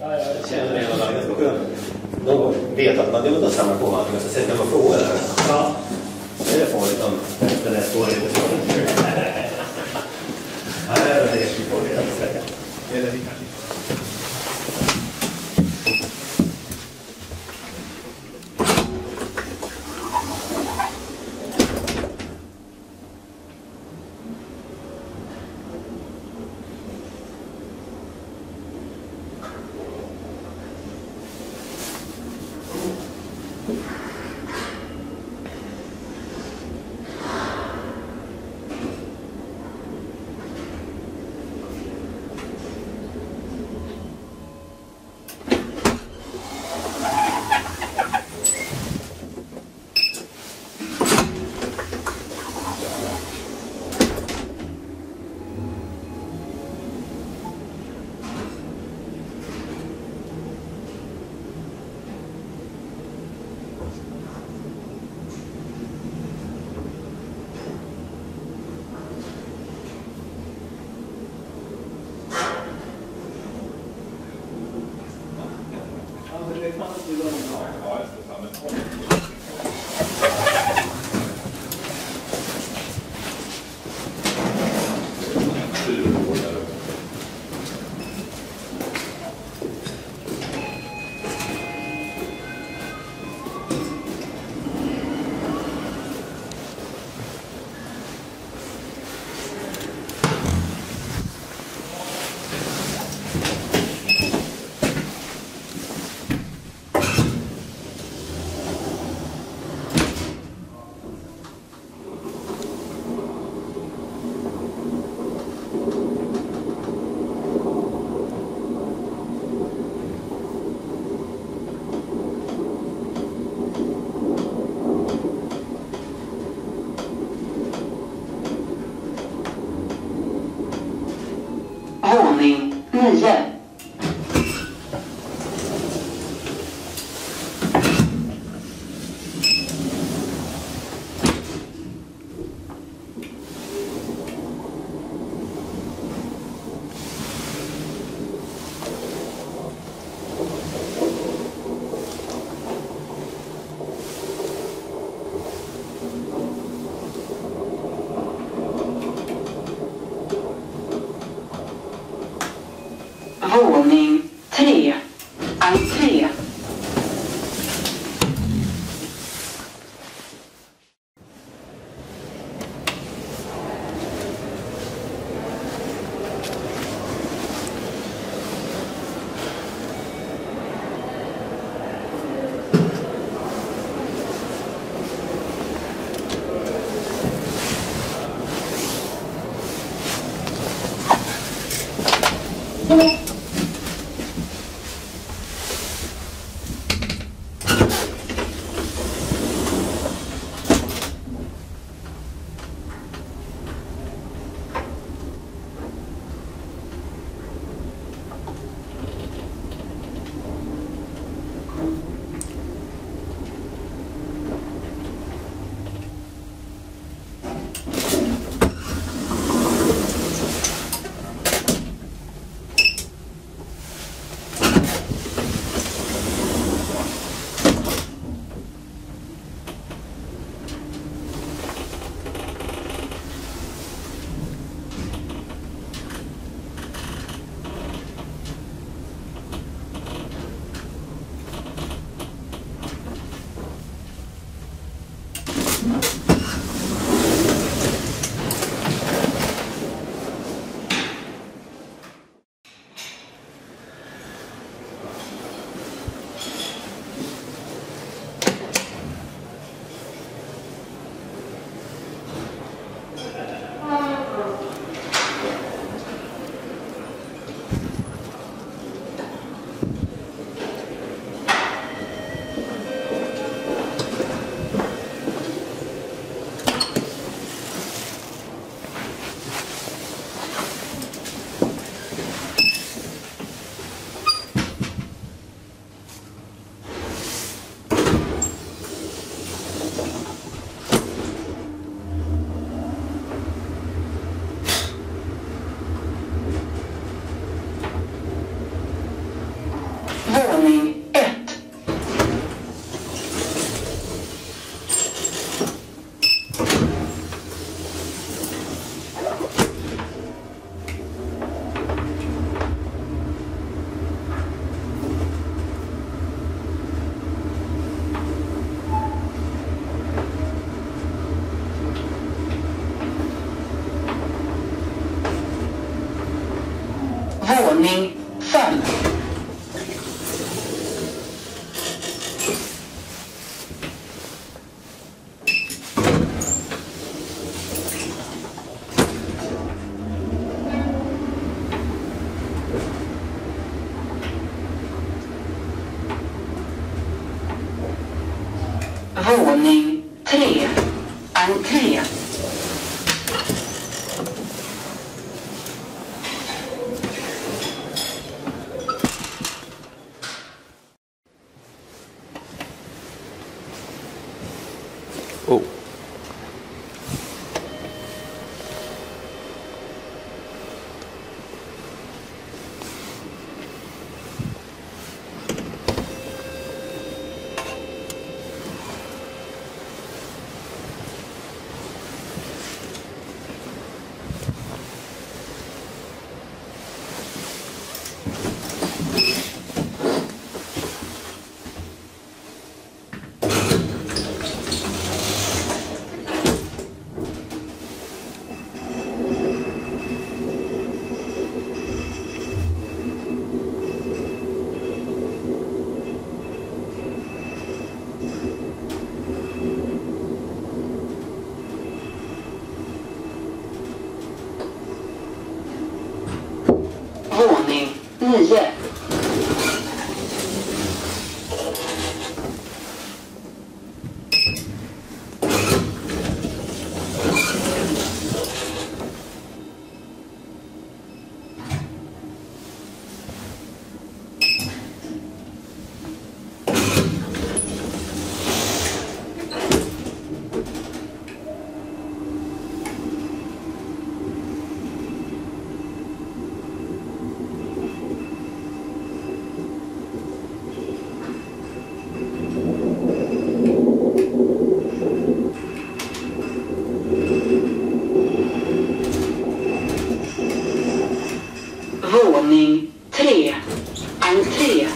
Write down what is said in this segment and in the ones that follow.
Ja, jag känner det hela ganska skönt. Någon vet att man delar samma på varandra, men så sätter man frågor där. Ja. Det är farligt om det där står lite så. Nej, det är det säga. Eller vi kanske Våning 9. Våning 3. Våning 5. Våning 3. Entré. Oh. 9. Våning 3. Entré.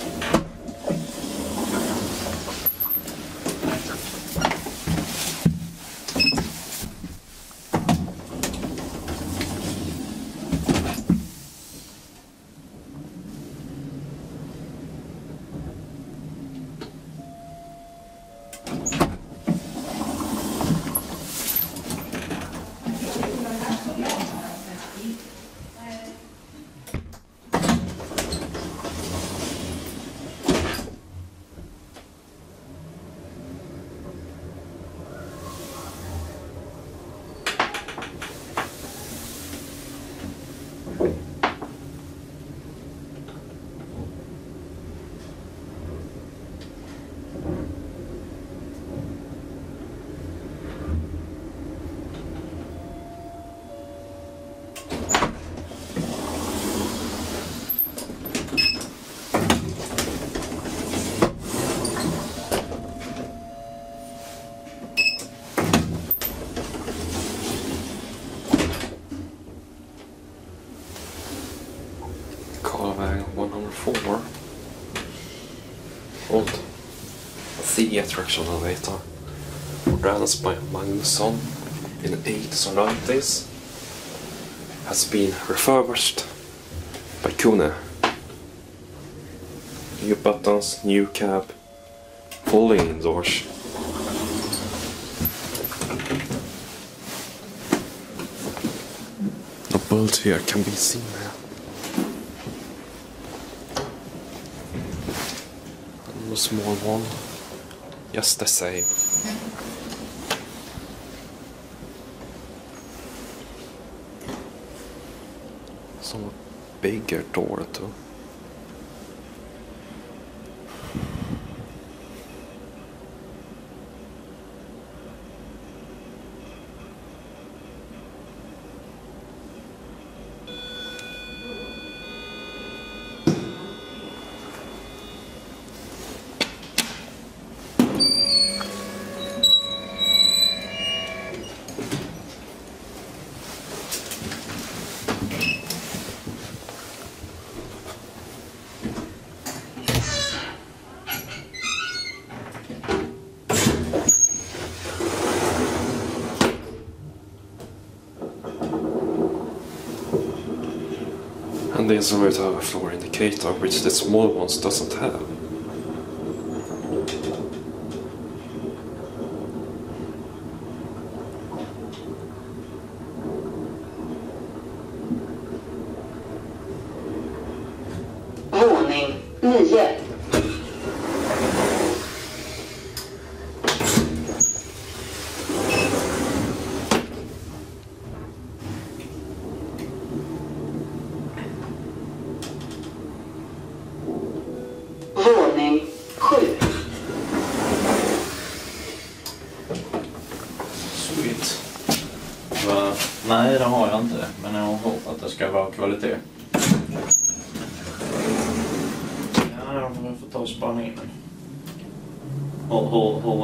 네. Karlavägen 104 rond theatrics elevator produced by Magnusson in the 80s or 90s has been refurbished by KONE. New buttons, new cab, pulling doors. The bolt here can be seen small one, just the same. Somewhat bigger door too. And there's a rotor floor indicator which the small ones doesn't have. Våning 9.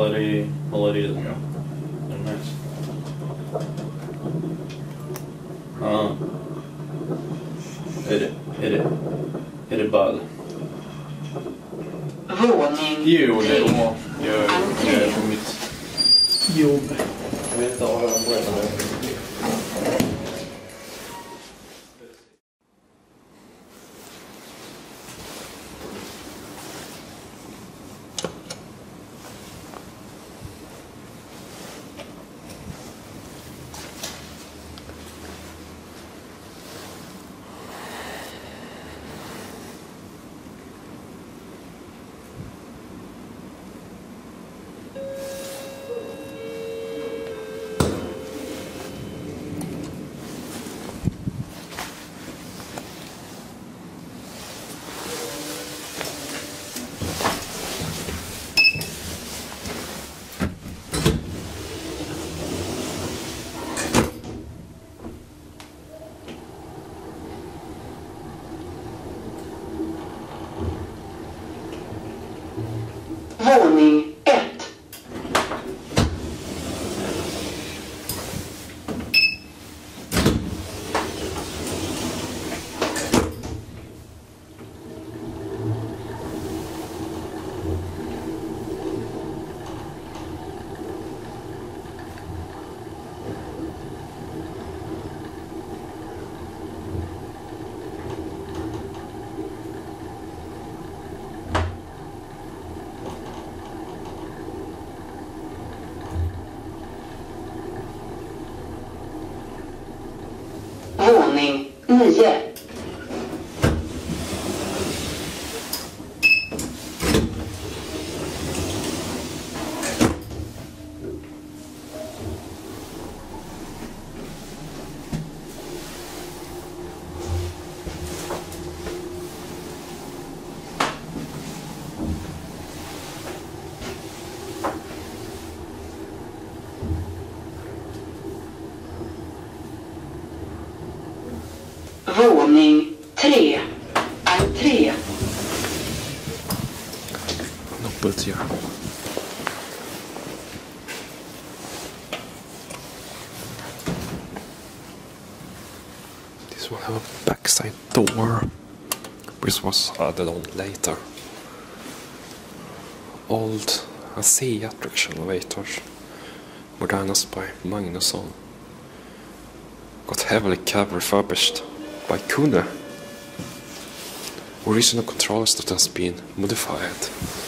Är det, hur är det ljud? Ja. Är det. Är det, är det, det ball? Våning Jo, det är 3. bra. Jag, jag är på mitt jobb. Jag vet inte vad jag berättar nu. Våning 1. Våning 9. 3. Entré. Bolt. This will have a backside door, which was added on later. Old ASEA traction elevators, modernized by Magnusson, got heavily cab refurbished by KONE. Original controls that has been modified.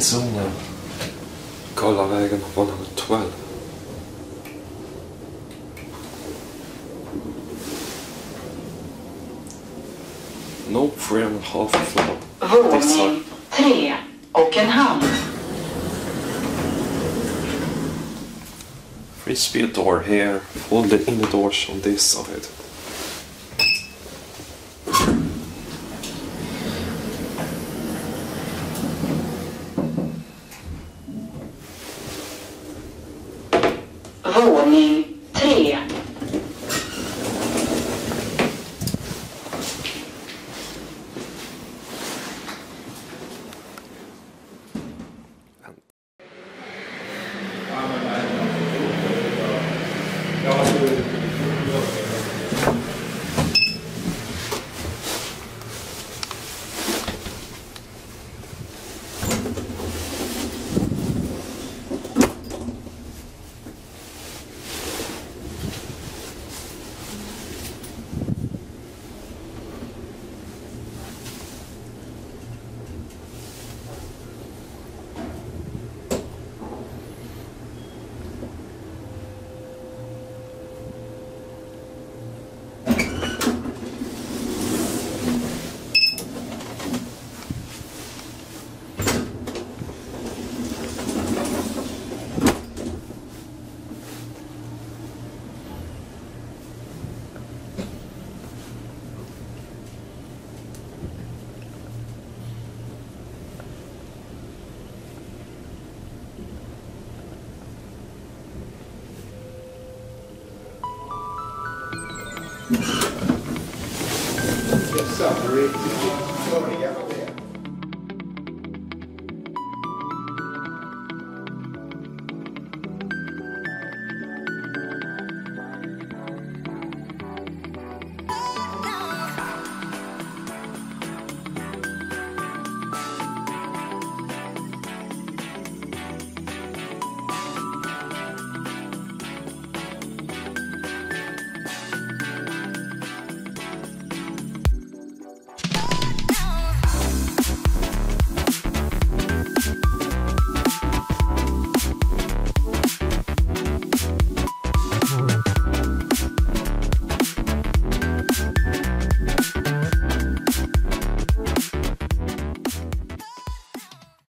Garnisonen. Karlavägen 112. No three and a half floor. This side. Våning tre och en halv. Free speed door here. All the inner doors on this side. Våning tre. Sir.